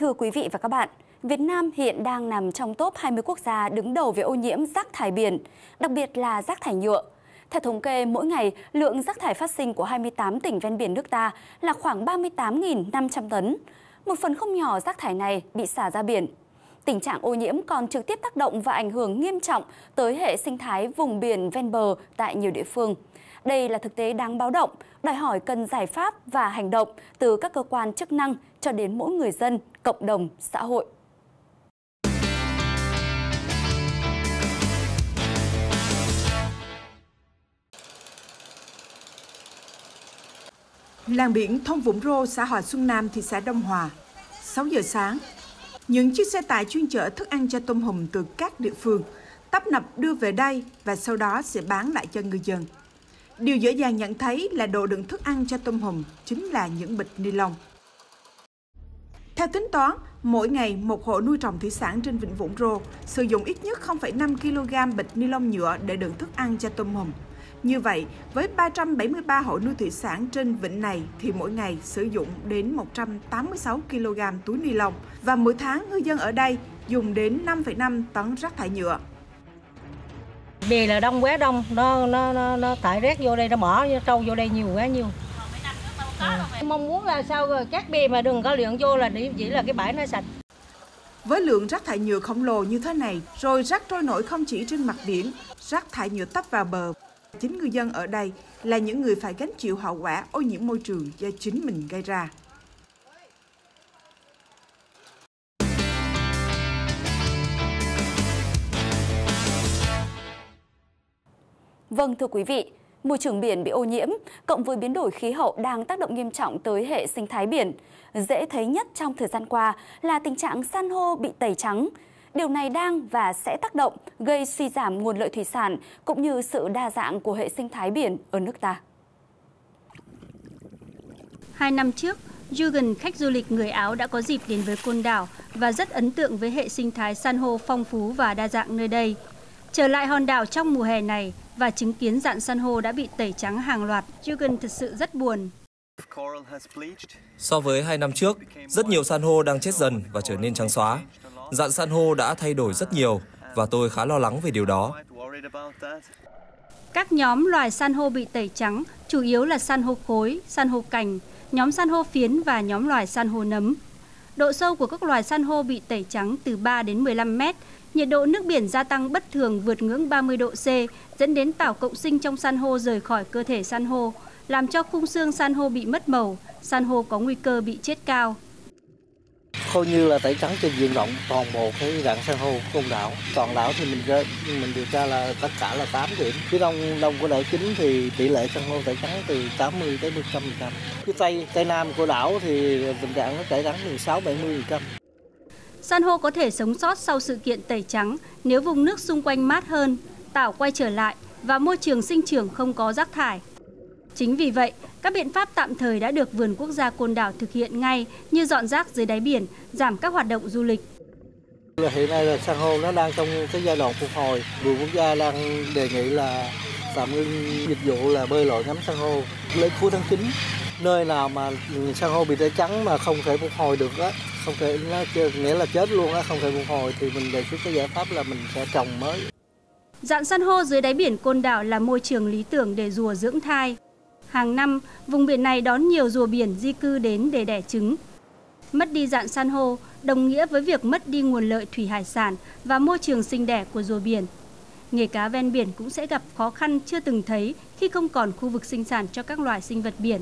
Thưa quý vị và các bạn, Việt Nam hiện đang nằm trong top 20 quốc gia đứng đầu về ô nhiễm rác thải biển, đặc biệt là rác thải nhựa. Theo thống kê, mỗi ngày, lượng rác thải phát sinh của 28 tỉnh ven biển nước ta là khoảng 38.500 tấn. Một phần không nhỏ rác thải này bị xả ra biển. Tình trạng ô nhiễm còn trực tiếp tác động và ảnh hưởng nghiêm trọng tới hệ sinh thái vùng biển ven bờ tại nhiều địa phương. Đây là thực tế đáng báo động, đòi hỏi cần giải pháp và hành động từ các cơ quan chức năng cho đến mỗi người dân, cộng đồng, xã hội. Làng biển Thông Vũng Rô, xã Hòa Xuân Nam, thị xã Đông Hòa. 6 giờ sáng, những chiếc xe tải chuyên chở thức ăn cho tôm hùm từ các địa phương tấp nập đưa về đây và sau đó sẽ bán lại cho người dân. Điều dễ dàng nhận thấy là đồ đựng thức ăn cho tôm hùm chính là những bịch ni lông. Theo tính toán, mỗi ngày một hộ nuôi trồng thủy sản trên Vịnh Vũng Rô sử dụng ít nhất 0,5 kg bịch ni lông nhựa để đựng thức ăn cho tôm hùm. Như vậy, với 373 hộ nuôi thủy sản trên vịnh này thì mỗi ngày sử dụng đến 186 kg túi ni lông và mỗi tháng ngư dân ở đây dùng đến 5,5 tấn rác thải nhựa. Bì là đông quá đông, nó nó nó, nó thải rác vô đây nó bỏ trâu vô đây nhiều quá nhiều. Mong muốn là sao rồi các bè mà đừng có luyện vô là chỉ là cái bãi nó sạch. Với lượng rác thải nhựa khổng lồ như thế này, rồi rác trôi nổi không chỉ trên mặt biển, rác thải nhựa tấp vào bờ. Chính người dân ở đây là những người phải gánh chịu hậu quả ô nhiễm môi trường do chính mình gây ra. Vâng thưa quý vị, môi trường biển bị ô nhiễm cộng với biến đổi khí hậu đang tác động nghiêm trọng tới hệ sinh thái biển. Dễ thấy nhất trong thời gian qua là tình trạng san hô bị tẩy trắng. Điều này đang và sẽ tác động gây suy giảm nguồn lợi thủy sản cũng như sự đa dạng của hệ sinh thái biển ở nước ta. Hai năm trước, Jürgen, khách du lịch người Áo đã có dịp đến với Côn Đảo và rất ấn tượng với hệ sinh thái san hô phong phú và đa dạng nơi đây. Trở lại hòn đảo trong mùa hè này và chứng kiến dạn san hô đã bị tẩy trắng hàng loạt, Jürgen thật sự rất buồn. So với hai năm trước, rất nhiều san hô đang chết dần và trở nên trắng xóa. Dạn san hô đã thay đổi rất nhiều và tôi khá lo lắng về điều đó. Các nhóm loài san hô bị tẩy trắng chủ yếu là san hô khối, san hô cành, nhóm san hô phiến và nhóm loài san hô nấm. Độ sâu của các loài san hô bị tẩy trắng từ 3 đến 15 mét, nhiệt độ nước biển gia tăng bất thường vượt ngưỡng 30 độ C, dẫn đến tảo cộng sinh trong san hô rời khỏi cơ thể san hô, làm cho khung xương san hô bị mất màu, san hô có nguy cơ bị chết cao. Coi như là tẩy trắng trên diện rộng toàn bộ cái rạn san hô của côn đảo. Toàn đảo thì mình mình điều tra là tất cả là 8 điểm. Phía đông đông của đảo chính thì tỷ lệ san hô tẩy trắng từ 80 tới 100%. Phía tây tây nam của đảo thì tình trạng nó tẩy trắng từ 6 70%. San hô có thể sống sót sau sự kiện tẩy trắng nếu vùng nước xung quanh mát hơn, tảo quay trở lại và môi trường sinh trưởng không có rác thải. Chính vì vậy, các biện pháp tạm thời đã được Vườn Quốc gia Côn Đảo thực hiện ngay như dọn rác dưới đáy biển, giảm các hoạt động du lịch. Hiện nay là san hô nó đang trong cái giai đoạn phục hồi. Vườn Quốc gia đang đề nghị là tạm ngưng dịch vụ là bơi lội ngắm san hô Lấy cuối tháng 9 nơi nào mà san hô bị tẩy trắng mà không thể phục hồi được đó, không thể nó nghĩa là chết luôn á không thể phục hồi thì mình đề xuất cái giải pháp là mình sẽ trồng mới Dạng san hô dưới đáy biển Côn Đảo là môi trường lý tưởng để rùa dưỡng thai. Hàng năm, vùng biển này đón nhiều rùa biển di cư đến để đẻ trứng. Mất đi dạng san hô đồng nghĩa với việc mất đi nguồn lợi thủy hải sản và môi trường sinh đẻ của rùa biển. Nghề cá ven biển cũng sẽ gặp khó khăn chưa từng thấy khi không còn khu vực sinh sản cho các loài sinh vật biển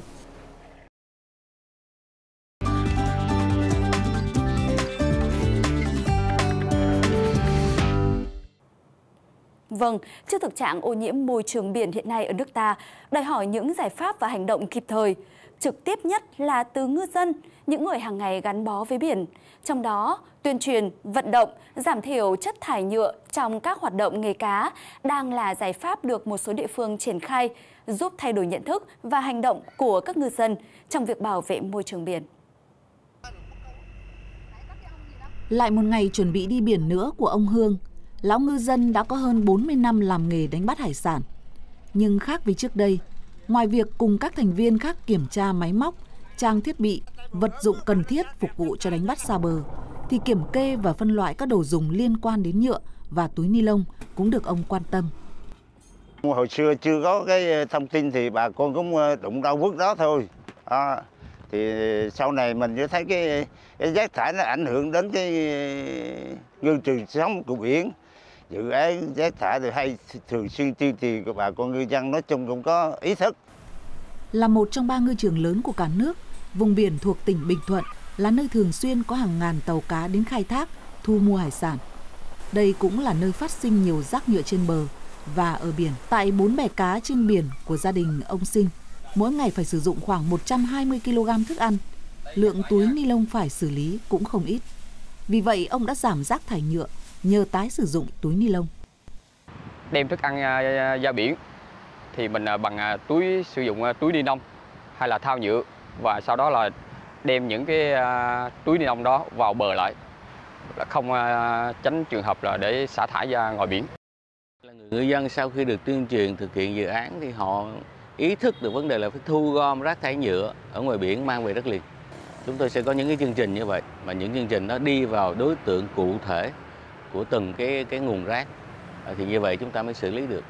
Vâng, trước thực trạng ô nhiễm môi trường biển hiện nay ở nước ta, đòi hỏi những giải pháp và hành động kịp thời, trực tiếp nhất là từ ngư dân, những người hàng ngày gắn bó với biển. Trong đó, tuyên truyền, vận động, giảm thiểu chất thải nhựa trong các hoạt động nghề cá đang là giải pháp được một số địa phương triển khai, giúp thay đổi nhận thức và hành động của các ngư dân trong việc bảo vệ môi trường biển. Lại một ngày chuẩn bị đi biển nữa của ông Hương, lão ngư dân đã có hơn 40 năm làm nghề đánh bắt hải sản. Nhưng khác với trước đây, ngoài việc cùng các thành viên khác kiểm tra máy móc, trang thiết bị, vật dụng cần thiết phục vụ cho đánh bắt xa bờ, thì kiểm kê và phân loại các đồ dùng liên quan đến nhựa và túi ni lông cũng được ông quan tâm. Hồi xưa chưa có cái ờ, thông tin thì bà con cũng ờ, đụng đâu vứt đó thôi. À, thì sau này mình sẽ thấy cái, cái rác thải nó ảnh hưởng đến cái ờ, ngư trường sống của biển dự án rác thải thì hay thường xuyên tuyên truyền của bà con ngư dân nói chung cũng có ý thức. Là một trong ba ngư trường lớn của cả nước, vùng biển thuộc tỉnh Bình Thuận là nơi thường xuyên có hàng ngàn tàu cá đến khai thác, thu mua hải sản. Đây cũng là nơi phát sinh nhiều rác nhựa trên bờ và ở biển. Tại bốn bè cá trên biển của gia đình ông Sinh, mỗi ngày phải sử dụng khoảng 120 kg thức ăn. Lượng túi ni lông phải xử lý cũng không ít. Vì vậy, ông đã giảm rác thải nhựa nhờ tái sử dụng túi ni lông. Đem thức ăn ra biển thì mình bằng túi sử dụng túi ni lông hay là thao nhựa và sau đó là đem những cái túi ni lông đó vào bờ lại là không tránh trường hợp là để xả thải ra ngoài biển. Người dân sau khi được tuyên truyền thực hiện dự án thì họ ý thức được vấn đề là phải thu gom rác thải nhựa ở ngoài biển mang về đất liền. Chúng tôi sẽ có những cái chương trình như vậy mà những chương trình nó đi vào đối tượng cụ thể của từng cái cái nguồn rác ờ, thì như vậy chúng ta mới xử lý được.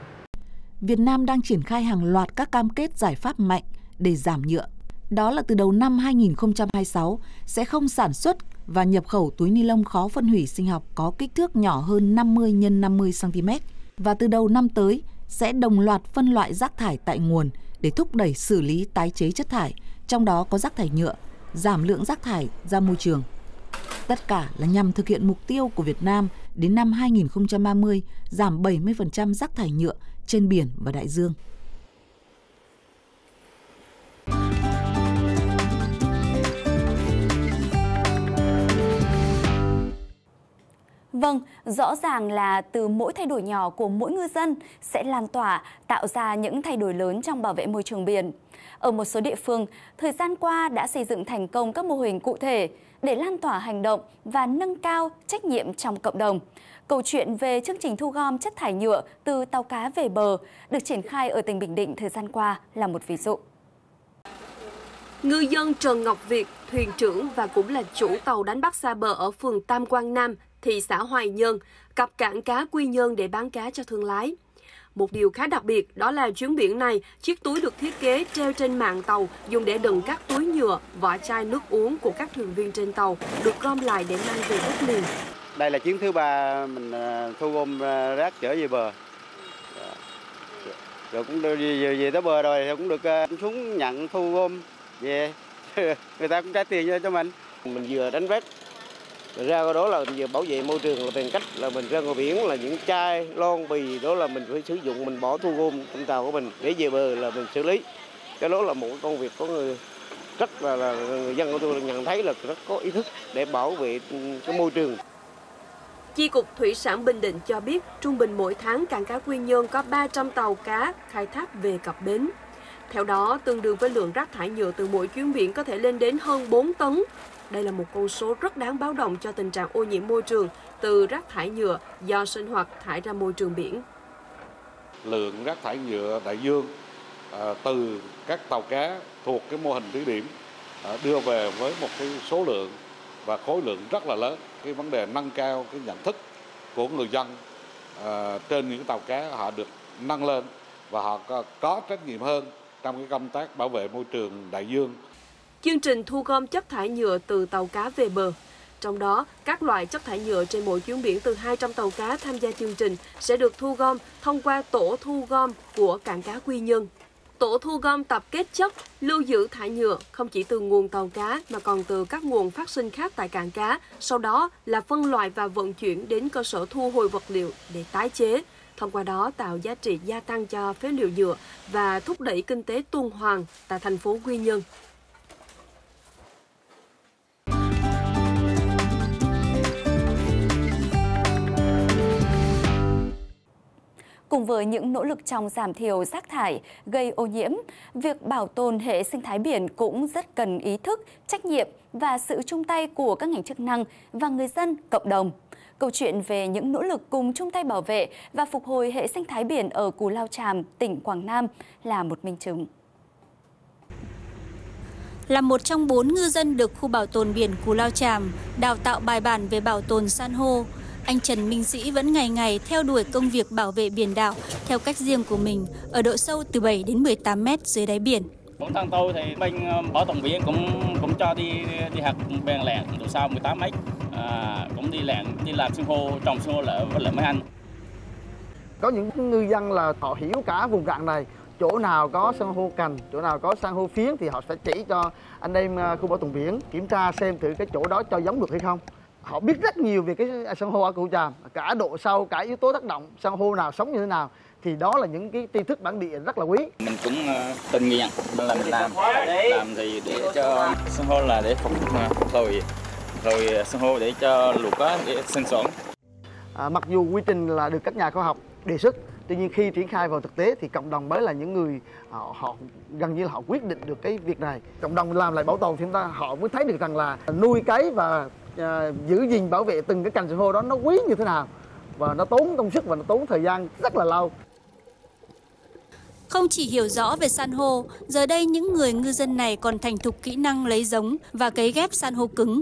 Việt Nam đang triển khai hàng loạt các cam kết giải pháp mạnh để giảm nhựa. Đó là từ đầu năm 2026 sẽ không sản xuất và nhập khẩu túi ni lông khó phân hủy sinh học có kích thước nhỏ hơn 50 x 50 cm và từ đầu năm tới sẽ đồng loạt phân loại rác thải tại nguồn để thúc đẩy xử lý tái chế chất thải, trong đó có rác thải nhựa, giảm lượng rác thải ra môi trường. Tất cả là nhằm thực hiện mục tiêu của Việt Nam đến năm 2030 giảm 70% rác thải nhựa trên biển và đại dương. Vâng, rõ ràng là từ mỗi thay đổi nhỏ của mỗi ngư dân sẽ lan tỏa, tạo ra những thay đổi lớn trong bảo vệ môi trường biển. Ở một số địa phương, thời gian qua đã xây dựng thành công các mô hình cụ thể để lan tỏa hành động và nâng cao trách nhiệm trong cộng đồng. Câu chuyện về chương trình thu gom chất thải nhựa từ tàu cá về bờ được triển khai ở tỉnh Bình Định thời gian qua là một ví dụ. Ngư dân Trần Ngọc Việt, thuyền trưởng và cũng là chủ tàu đánh bắt xa bờ ở phường Tam Quang Nam, thị xã Hoài Nhơn, cập cảng cá Quy Nhơn để bán cá cho thương lái. Một điều khá đặc biệt đó là chuyến biển này, chiếc túi được thiết kế treo trên mạn tàu dùng để đựng các túi nhựa, vỏ chai nước uống của các thuyền viên trên tàu được gom lại để mang về đất liền. Đây là chuyến thứ ba mình thu gom rác trở về bờ. Rồi cũng về, về tới bờ rồi cũng được xuống nhận thu gom về. Người ta cũng trả tiền cho mình. Mình vừa đánh bắt ra đó là giờ bảo vệ môi trường là bằng cách là mình ra ngoài biển là những chai lon bì đó là mình phải sử dụng mình bỏ thu gom trong tàu của mình để về bờ là mình xử lý cái đó là một công việc có người rất là, là người dân của tôi nhận thấy là rất có ý thức để bảo vệ ừ, cái môi trường Chi cục Thủy sản Bình Định cho biết trung bình mỗi tháng cảng cá Quy Nhơn có 300 tàu cá khai thác về cập bến. Theo đó, tương đương với lượng rác thải nhựa từ mỗi chuyến biển có thể lên đến hơn 4 tấn. Đây là một con số rất đáng báo động cho tình trạng ô nhiễm môi trường từ rác thải nhựa do sinh hoạt thải ra môi trường biển. Lượng rác thải nhựa đại dương à, từ các tàu cá thuộc cái mô hình thí điểm à, đưa về với một cái số lượng và khối lượng rất là lớn. Cái vấn đề nâng cao cái nhận thức của người dân à, trên những tàu cá họ được nâng lên và họ có, có trách nhiệm hơn trong cái công tác bảo vệ môi trường đại dương chương trình thu gom chất thải nhựa từ tàu cá về bờ. Trong đó, các loại chất thải nhựa trên mỗi chuyến biển từ 200 tàu cá tham gia chương trình sẽ được thu gom thông qua tổ thu gom của cảng cá Quy Nhơn. Tổ thu gom tập kết chất, lưu giữ thải nhựa không chỉ từ nguồn tàu cá mà còn từ các nguồn phát sinh khác tại cảng cá, sau đó là phân loại và vận chuyển đến cơ sở thu hồi vật liệu để tái chế. Thông qua đó tạo giá trị gia tăng cho phế liệu nhựa và thúc đẩy kinh tế tuần hoàn tại thành phố Quy Nhơn. Cùng với những nỗ lực trong giảm thiểu rác thải gây ô nhiễm, việc bảo tồn hệ sinh thái biển cũng rất cần ý thức, trách nhiệm và sự chung tay của các ngành chức năng và người dân, cộng đồng. Câu chuyện về những nỗ lực cùng chung tay bảo vệ và phục hồi hệ sinh thái biển ở Cù Lao Tràm, tỉnh Quảng Nam là một minh chứng. là một trong bốn ngư dân được khu bảo tồn biển Cù Lao Tràm đào tạo bài bản về bảo tồn san hô. Anh Trần Minh Sĩ vẫn ngày ngày theo đuổi công việc bảo vệ biển đảo theo cách riêng của mình ở độ sâu từ 7 đến 18 mét dưới đáy biển. Bản thân tôi thì bên ờ, bảo tồn biển cũng cũng cho đi đi học bèn lẹn độ sâu 18 mét, à, cũng đi lẹn đi làm san hô trồng san hô lợ với lại mấy anh. Có những ngư dân là họ hiểu cả vùng cạn này chỗ nào có san hô cành chỗ nào có san hô phiến thì họ sẽ chỉ cho anh em ờ, khu bảo tồn biển kiểm tra xem thử cái chỗ đó cho giống được hay không họ biết rất nhiều về cái san hô ở cụ tràm cả độ sâu cả yếu tố tác động san hô nào sống như thế nào. Thì đó là những cái tri thức bản địa rất là quý. Mình cũng uh, tình nguyện mình làm mình làm. Làm thì để cho san hô là để phục rồi rồi san hô để cho lục á để sinh sống. À, mặc dù quy trình là được các nhà khoa học đề xuất. Tuy nhiên khi triển khai vào thực tế thì cộng đồng mới là những người họ, họ gần như là họ quyết định được cái việc này. Cộng đồng làm lại bảo tồn thì chúng ta họ mới thấy được rằng là nuôi cấy và uh, giữ gìn bảo vệ từng cái cành san hô đó nó quý như thế nào. Và nó tốn công sức và nó tốn thời gian rất là lâu. Không chỉ hiểu rõ về san hô, giờ đây những người ngư dân này còn thành thục kỹ năng lấy giống và cấy ghép san hô cứng.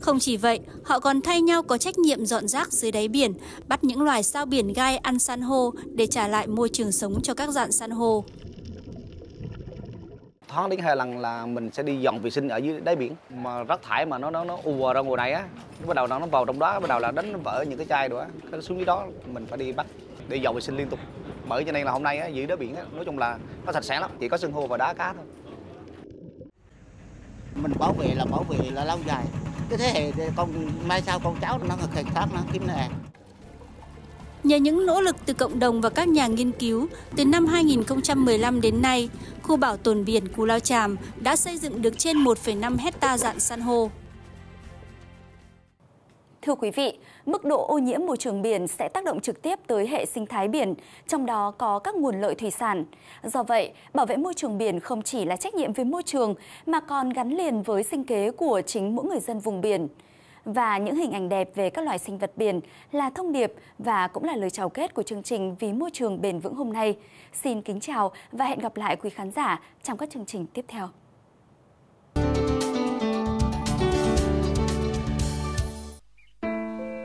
Không chỉ vậy, họ còn thay nhau có trách nhiệm dọn rác dưới đáy biển, bắt những loài sao biển gai ăn san hô để trả lại môi trường sống cho các dạng san hô. Tháng đến hai lần là mình sẽ đi dọn vệ sinh ở dưới đáy biển mà rác thải mà nó nó nó ùa ra ngoài này á, bắt đầu nó vào trong đó, bắt đầu là đánh vỡ những cái chai đó, nó xuống dưới đó mình phải đi bắt để dọn vệ sinh liên tục. Bởi cho nên là hôm nay á, dưới đáy biển á, nói chung là nó sạch sẽ lắm, chỉ có san hô và đá cá thôi. Mình bảo vệ là bảo vệ là lâu dài, cái thế hệ con mai sau con cháu nó khai thác nó kiếm nè Nhờ những nỗ lực từ cộng đồng và các nhà nghiên cứu, từ năm 2015 đến nay, khu bảo tồn biển Cù Lao Chàm đã xây dựng được trên 1,5 hecta dạng san hô. Thưa quý vị, mức độ ô nhiễm môi trường biển sẽ tác động trực tiếp tới hệ sinh thái biển, trong đó có các nguồn lợi thủy sản. Do vậy, bảo vệ môi trường biển không chỉ là trách nhiệm về môi trường mà còn gắn liền với sinh kế của chính mỗi người dân vùng biển. Và những hình ảnh đẹp về các loài sinh vật biển là thông điệp và cũng là lời chào kết của chương trình Vì môi trường bền vững hôm nay. Xin kính chào và hẹn gặp lại quý khán giả trong các chương trình tiếp theo.